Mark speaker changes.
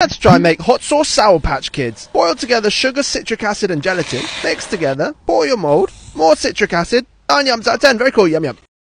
Speaker 1: Let's try and make hot sauce Sour Patch Kids. Boil together sugar, citric acid and gelatin. Mix together. Pour your mould. More citric acid. 9 yums out of 10. Very cool. Yum yum.